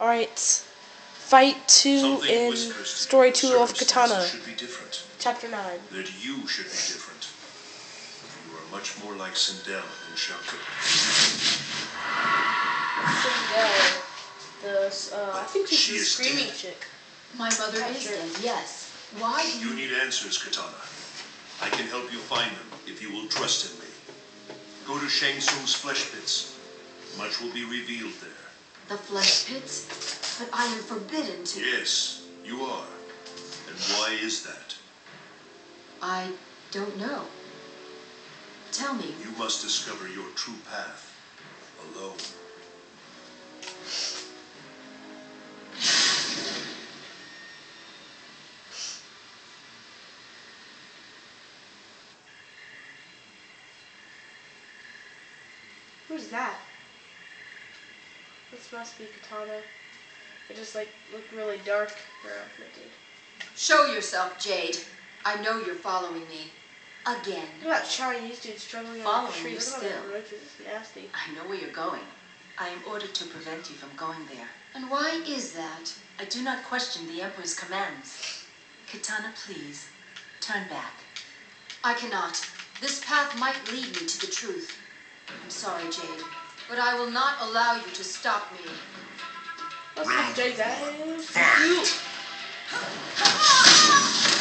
Alright. Fight 2 Something in whispers to me Story 2 of Kitana. should be different. Chapter 9. That you should be different. You are much more like Sindel than Shao Kahn. Sindel. The, uh, I think she's She the screaming dead. chick. My mother Not is sure. dead, yes. Why you... You need answers, Kitana. I can help you find them if you will trust in me. Go to Shang Tsung's flesh pits. Much will be revealed there. The flesh pits? But I am forbidden to... Yes, you are. And why is that? I don't know. Tell me, You must discover your true path alone. Who's that? This must be Kitana. It just like looked really dark. Her outfit did. show yourself, Jade. I know you're following me. Again. Look at that Chinese dude struggling on Following the tree. Following you still. that roach. It's nasty. I know where you're going. I am ordered to prevent you from going there. And why is that? I do not question the Emperor's commands. Kitana, please, turn back. I cannot. This path might lead me to the truth. I'm sorry, Jade, but I will not allow you to stop me. Let's look Jade's ass. Kitana,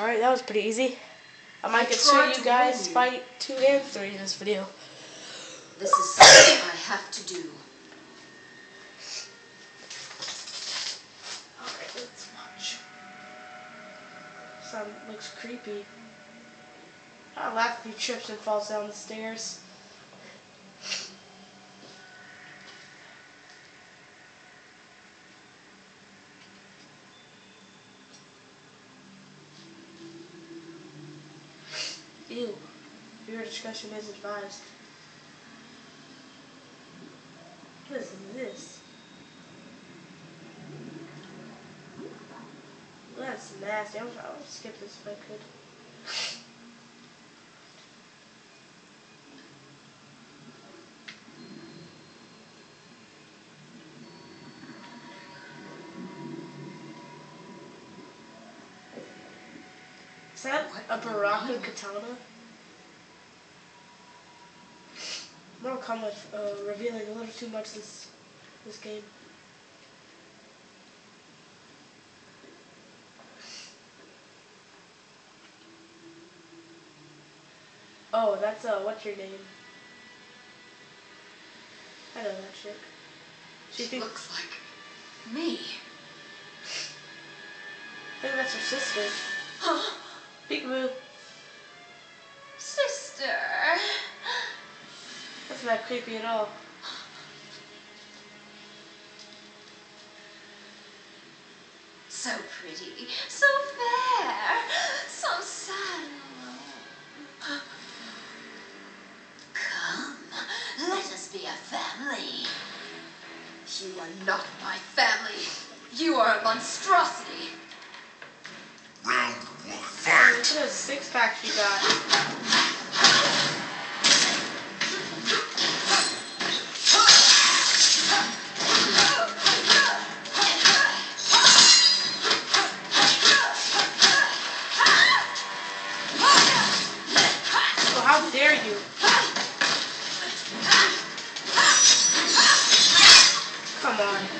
Alright, that was pretty easy. I might I get show you guys you. fight 2 and 3 in this video. This is something I have to do. Alright, let's watch. Son looks creepy. I laugh if he trips and falls down the stairs. Ew. Viewer discretion is advised. What is this? That's nasty. I'll skip this if I could. Is that a Baraka katana? Mortal Kombat uh, revealing a little too much this this game. Oh, that's uh, what's your name? I know that chick. She She looks like me. I think that's her sister. Huh? Peekaboo. Sister. That's not creepy at all. So pretty, so fair, so sad. Come, let us be a family. You are not my family. You are a monstrosity. Round Fight! Look at six pack she got. Oh, how dare you? Come on.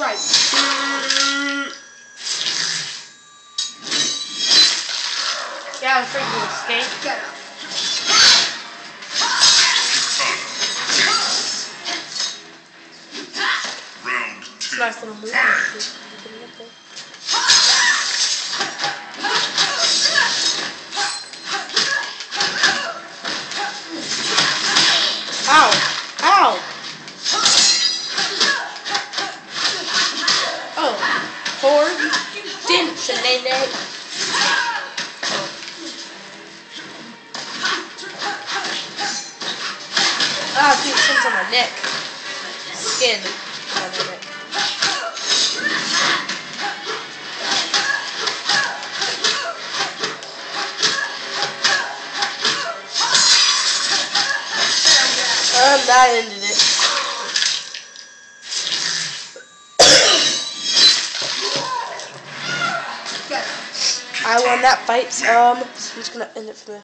Right. Yeah, I'm freaking escape. Get up. Round two. Nice little move. Four? Didn't shenanigans. Ah, dude, things on my neck. Skin on my neck. That ended it. I won that fight. Um, so I'm just gonna end it for there.